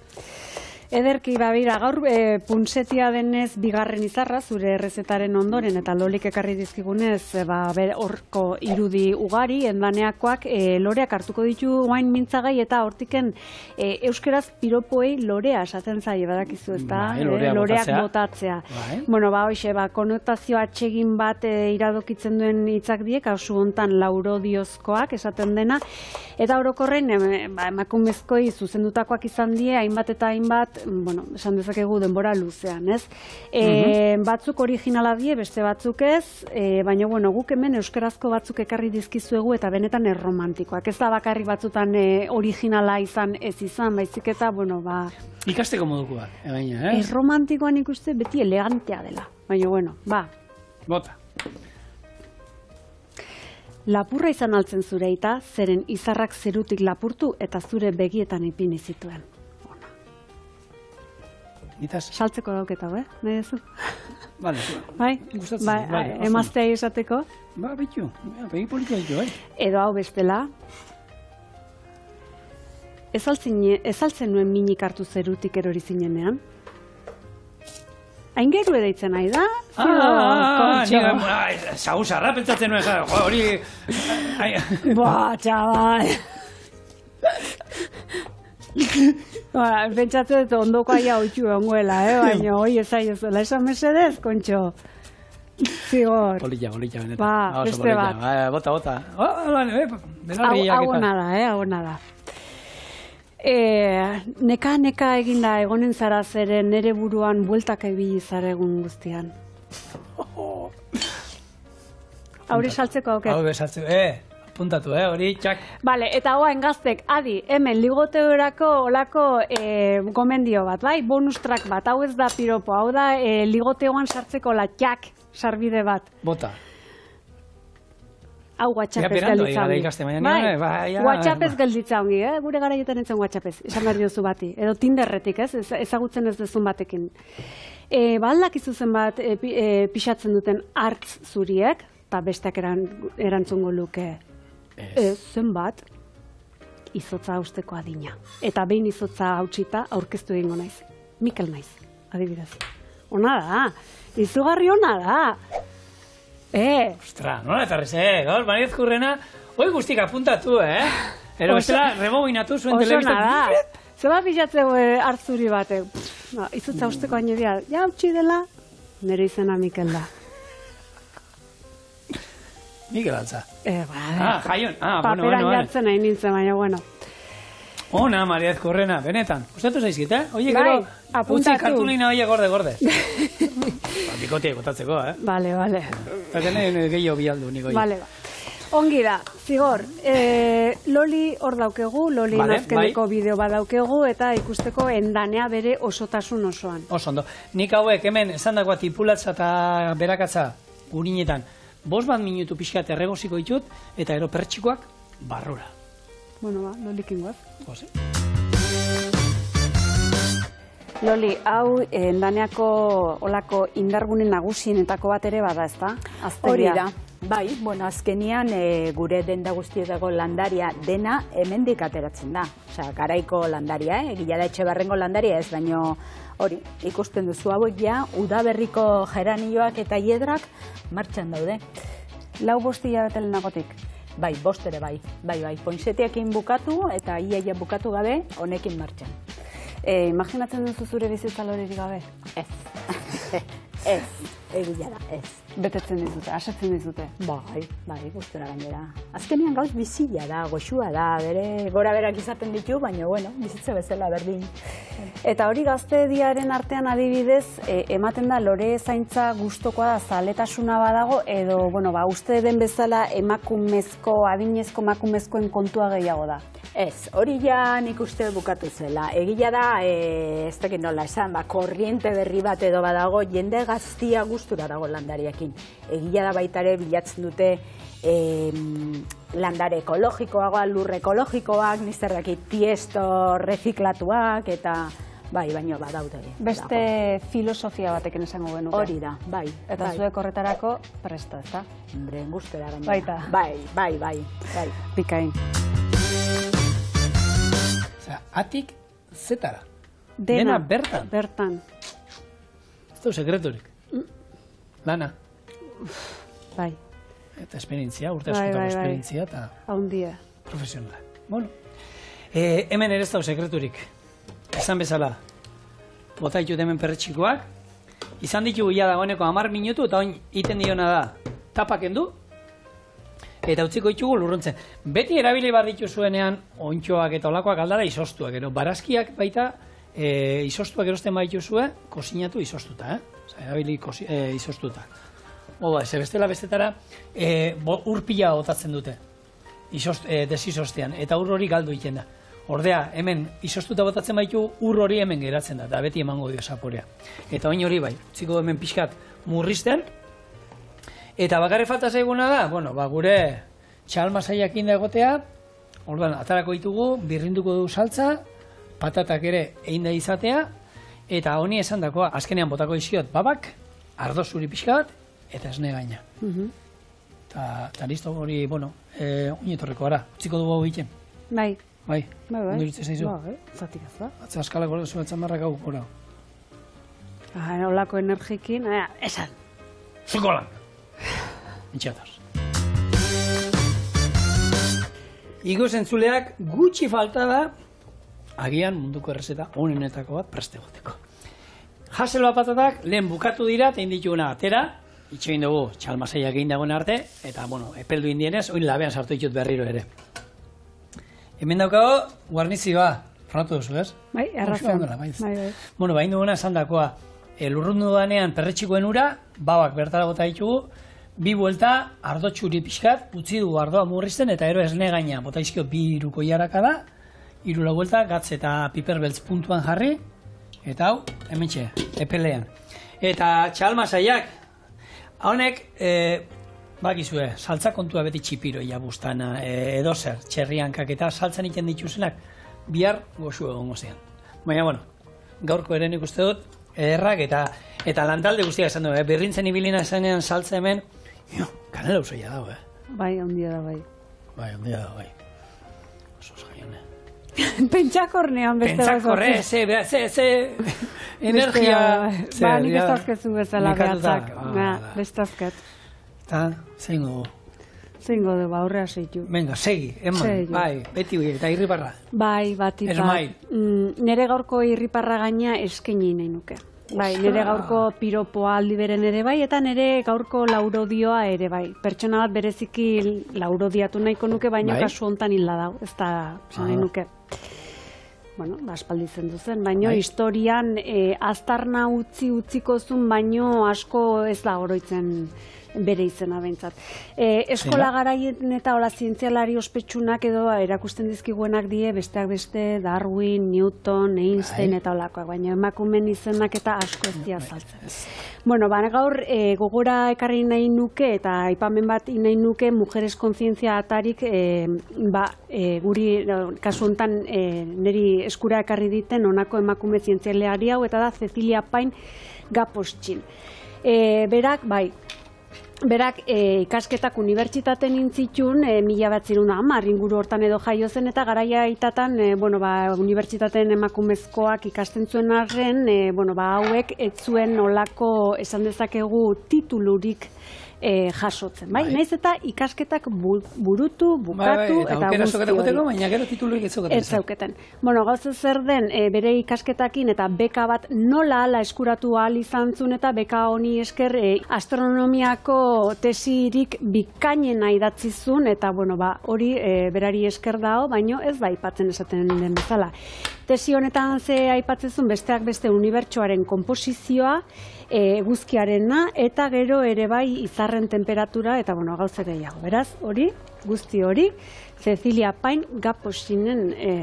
Ederki, babira, gaur e, punsetia denez bigarren izarra, zure errezetaren ondoren, eta lolik ekarri dizkigunez, e, ba, horko irudi ugari, endaneakoak, e, loreak hartuko ditu guain mintzagai, eta hortiken e, euskeraz piropoei lorea esaten zai, badakizu, ez da? Bai, lorea loreak botatzea. botatzea. Bai. Bueno, ba, hoxe, ba, konotazio atsegin bat e, iradokitzen duen hitzak diek, hausu hontan laurodiozkoak esaten dena, eta orokorren em, ba, emakumezkoi zuzendutakoak izan die, hainbat eta hainbat, bueno, esan dezakegu denbora luzean, ez? E, Batzuk originala die, beste batzuk ez, e, baina, bueno, guk hemen euskarazko batzuk ekarri dizkizuegu eta benetan erromantikoak. Ez da bakarri batzutan e, originala izan ez izan, baizik eta, bueno, ba, Ikasteko moduko bat, eh, baina, eh? erromantikoan ikuste beti elegantea dela. Baina, bueno, ba, Bota. Lapurra izan altzen zure aita, zeren izarrak zerutik lapurtu eta zure begietan ipini zituen. Nitaz, Saltzeko dauketa, eh? Nahi duzu? bale, Bai? Gustatzen Bai, bai, oso ondo. emaztea esateko. ba, bitu, begi politia ditu, bai. Edo hau bestela. Ez altzen, nuen minik hartu zerutik erori zinenean. Hain geru edaitzen nahi da? Ah, ah, ah, ah, pentsatzen nuen, hori... Ba, txabal. ba, pentsatzen dut ondoko aia hotxu onguela, eh? baina hoi ez aiozuela. Esan mesedez, kontxo. Zigor. Polilla, polilla, benetan. Ba, oso beste polilla. bat. Ba, bota, bota. Oh, bale, eh, Hau, belarriak hau eta- ona da, eh? Hau ona da. E, neka neka eginda egonen zara zeren nere buruan bueltak ibili zara egun guztian. Hauri saltzeko aukera. Hau besartze, eh, apuntatu, eh, hori, txak. Vale, eta hoa engaztek, adi, hemen ligoteorako olako e, gomendio bat, bai? Bonus track bat, hau ez da piropo, hau da e, ligoteoan sartzeko latxak sarbide bat. Bota. Hau WhatsApp ez gelditza gara ongi. Bai, bai, WhatsApp ez gelditza ongi, eh? Gure garaietan entzen WhatsApp ez, esan behar diozu bati. Edo Tinderretik, ez? Ez- Ezagutzen ez dezun batekin. E, baldak izuzen bat e, e, pixatzen duten hartz zuriek, eta besteak eran, erantzungo luke. Ez, zenbat, izotza hausteko adina. Eta behin izotza hautsita aurkeztu egingo naiz. Mikel naiz, adibidez. Ona da, izugarri ona da. Eh, Ostra, nola etorrez, eh, gaur, Mariez Kurrena, hoi guztik apuntatu, eh? Ero bestela, rebobinatu zuen da. Zeba pilatzeu e, hartzuri batek. Pff, ba, izotza usteko hain dira, ja utzi dela, nire izena Mikel da. Mikel Altza. E, ba, Ah, jaion. Ah, bueno, bueno, bueno. jartzen nahi nintzen, baina bueno. Ona, Mariez Kurrena, benetan. Gustatu zaizkit, eh? Oie, Bai, gero, utzi apuntatu. kartulina oie gorde, gorde. ba, bikotiek botatzeko, eh? Vale, vale. Eta gene gehiago bialdu, niko. Vale, ba. Ongi da, zigor, e, loli hor daukegu, loli Vale, nazkeneko bai. bideo bat daukegu, eta ikusteko endanea bere osotasun osoan. Oso ondo. Nik hauek hemen esan dagoa tipulatza eta berakatza urinetan. Bos bat minutu pixkat erregoziko ditut, eta ero pertsikoak barrura. Bueno, ba, lolikin guaz. Jose. Loli, hau eh, endaneako olako indargune nagusienetako bat ere bada, ezta? Hori da. Bai, bueno, azkenian e, gure denda guztietako landaria dena hemendik ateratzen da. Osea, garaiko landaria, eh? Egila da etxe barrengo landaria ez, baino hori, ikusten duzu hauek ja, udaberriko geranioak eta hiedrak martxan daude. Lau bostia betelenagotik. Bai, bost ere bai, bai, bai, poinsettiakin bukatu eta iaia bukatu gabe honekin martxan. E, imaginatzen duzu zure bizitza lorerik gabe? Ez, ez, egila da, ez. Betetzen dizute, asetzen dizute. Bai, bai, gustora gainera. Azkenean gauz bizila da, goxua da, bere gora berak izaten ditu, baina, bueno, bizitza bezala berdin. Eta hori gaztediaren artean adibidez, e, ematen da lore zaintza gustokoa da zaletasuna badago, edo, bueno, ba, uste den bezala emakumezko, adinezko emakumezkoen kontua gehiago da. Ez, hori ja nik uste bukatu zela. Egila da, e, ez dakit nola esan, ba, korriente berri bat edo badago, jende gaztia gustura dago landariakin. Egila da baita ere bilatzen dute em, landare ekologikoagoa, lur ekologikoak, nizerrakit tiesto reziklatuak, eta bai, baino badaude. Beste filosofia batekin esango genuke. Hori da, bai. Eta bai. zuek horretarako presto, ezta? Hombre, gustora gainera. Baita. Bai, bai, bai, bai. Bikain. Osea, atik zetara. Dena bertan. Bertan. Ez du sekreturik. Lana. Bai, Eta esperientzia, urte Bai, askotako bai, bai. esperientzia eta haundia. profesionala. Bueno, e, hemen ere ez dago sekreturik. Esan bezala, bota ditut hemen perretxikoak, izan ditugu ja dagoeneko hamar minutu eta oin iten diona da tapak endu, eta utziko ditugu lurruntzen. Beti erabili bar dituzuenean ontxoak eta olakoak aldara izostuak, gero barazkiak baita e, izostuak erosten baituzue, kosinatu izostuta, eh? Osa, erabili kosi, e, izostuta. Oba, ze bestela bestetara e, bo, urpila botatzen dute izost, e, desizostean, eta ur hori galdu egiten da. Ordea, hemen izostuta botatzen baitu ur hori hemen geratzen da, eta beti emango dio zaporea. Eta oin hori bai, utziko hemen pixkat murrizten, eta bakarri falta zaiguna da, bueno, ba, gure txalma zaiakin da egotea, orduan, atarako ditugu, birrinduko du saltza, patatak ere egin da izatea, eta honi esan dakoa, azkenean botako iziot babak, ardo zuri pixka bat, eta esne gaina. Mhm. Ta, ta listo hori, bueno, e, oinetorreko gara. Utziko dugu hau egiten. Bai, Bai, bai, bai. ondo iruditzen zaizu. Bai, zatik ez da. Atza eskalak gora zuen txamarrak hau, gora. Ah, olako energikin, eh, esan. Zuko Itxatoz. Igo zentzuleak gutxi falta da, agian munduko errezeta onenetako bat preste egoteko. Hasel patatak lehen bukatu dira, eta indituguna atera, itxoin dugu txalmasaiak egin dagoen arte, eta, bueno, epeldu indienez, oin labean sartu ditut berriro ere. Hemen daukago, guarnizioa, fronatu duzu, ez? Bai, ondora, bai. Bai, bai. Bueno, bain duguna esan dakoa, e, lurrundu danean perretxikoen ura, babak bertara bota ditugu, bi buelta ardo txuri pixkat, utzi du ardoa murrizten, eta ero esne gaina, bota izkio bi iruko jaraka da, irula buelta, gatz eta piperbeltz puntuan jarri, eta hau, hementxe, epelean. Eta txalma saiak, honek, e, bakizue, saltza kontua beti txipiroia bustana, e, edo zer, txerriankak eta saltzan iten dituzenak, bihar goxu egongo zean. Baina, bueno, gaurko ere nik dut, errak eta eta lantalde guztiak esan du, eh? berrintzen ibilina esanean saltza hemen, jo, kanela usoia dago, eh? Bai, ondia da, bai. Bai, ondia da, bai. Oso jaione. Pentsakornean beste Pentsakorre, ze, ze, ze, energia, ze, ba, nik ez ja, dazkezu bezala behatzak. Na, da. bestazket. Eta, zein dugu. Zeingo du, ba, aurrea zeitu. Venga, segi, eman, Segi. bai, beti hori, eta irribarra. Bai, bat ipa. Esmail. Mm, nere gaurko irriparra gaina eskaini nahi nuke. Bai, nere gaurko piropoa aldi beren ere bai, eta nere gaurko laurodioa ere bai. Pertsona bat bereziki laurodiatu nahiko nuke, baina Bai. kasu hontan hil dau, ez da, nahi Ah. nuke. Bueno, ba, aspaldi zendu zen, baino Bai. historian e, aztarna utzi utziko zuen, baino asko ez da oroitzen bere izena behintzat. E, eskola garaien eta hola zientzialari ospetsunak edo erakusten dizkiguenak die besteak beste Darwin, Newton, Einstein Bai. eta holakoak, baina emakumen izenak eta asko ez dira saltzen. Bueno, ba, gaur e, gogora ekarri nahi nuke eta aipamen bat nahi nuke mujeres kontzientzia atarik e, ba, e, guri kasu hontan e, niri eskura ekarri diten honako emakume zientzialari hau eta da Cecilia Pain Gapostxin. E, berak, bai, Berak e, ikasketak unibertsitaten intzitun, e, mila bat zirun hamar inguru hortan edo jaio zen, eta garaia itatan, e, bueno, ba, unibertsitaten emakumezkoak ikasten zuen arren, e, bueno, ba, hauek ez zuen olako esan dezakegu titulurik e, jasotzen, bai? Bai. Naiz eta ikasketak bu, burutu, Bai, bai, bukatu, eta eta guzti hori. baina gero titulurik ez zeukaten. Ez zeuketen. Bueno, gauza zer den, e, bere ikasketakin eta beka bat nola ala eskuratu ahal izan zuen eta beka honi esker e, astronomiako tesirik bikainena idatzi zuen eta bueno, ba, hori e, berari esker dao, baino ez da aipatzen esaten den bezala. Tesi honetan ze aipatzen zuen besteak beste unibertsoaren konposizioa, e, eguzkiarena eta gero ere bai izarren temperatura eta bueno, gauza gehiago. Beraz, hori, guzti hori, Cecilia Pain gaposinen e,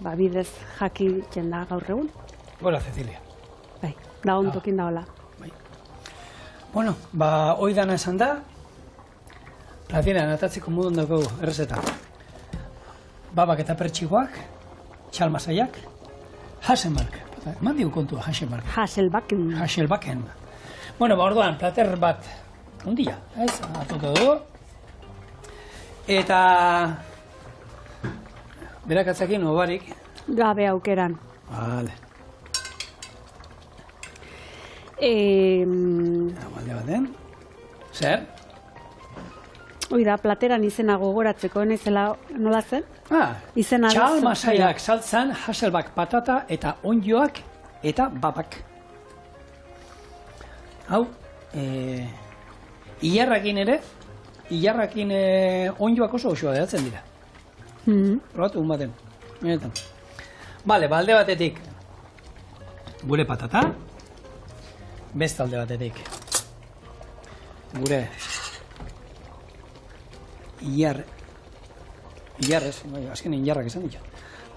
ba, bidez jakitzen da gaur egun. Hola, Cecilia. Bai, da ontokin da hola. Bueno, ba, hoi dana esan da, platera natatzeko modun daukagu, errezeta. Babak eta pertxigoak, txalmasaiak, Hasenmark. Eh, eman digu kontua, Haselbacken. Haselbacken. Haselbacken. Bueno, ba, orduan, plater bat, hundia, ez, hartuko dugu. Eta... Berak atzakin, obarik. Gabe aukeran. Vale. Eh, Alde baten. Zer? Hoi da, plateran izena gogoratzeko, enezela nola zen? Ah, Izena da- txalmasaiak saltzan, haselbak patata eta onjoak eta babak. Hau, e, ilarrakin ere, ilarrakin e, onjoak oso osoa geratzen dira. Mhm. Probatu un baten. Benetan. Bale, balde batetik gure patata, beste alde batetik gure ilar ilarrez, bai, azken ilarrak esan ditu.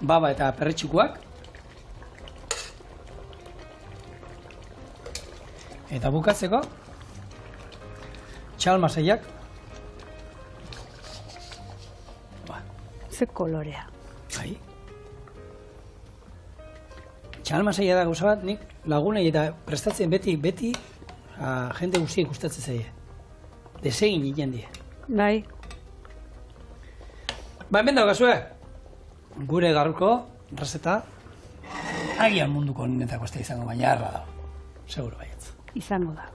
Baba eta perretxikuak eta bukatzeko txalmasaiak ba, Ze kolorea. Bai. Txalmasaia da gauza bat, nik lagunei eta prestatzen beti, beti, a, jende guztiek gustatzen zaie. Desegin egin die. Bai, Ba, hemen daukazue, gure gaurko reseta, agian munduko ninetako ez izango, baina erra da. Seguro baietz. izango da.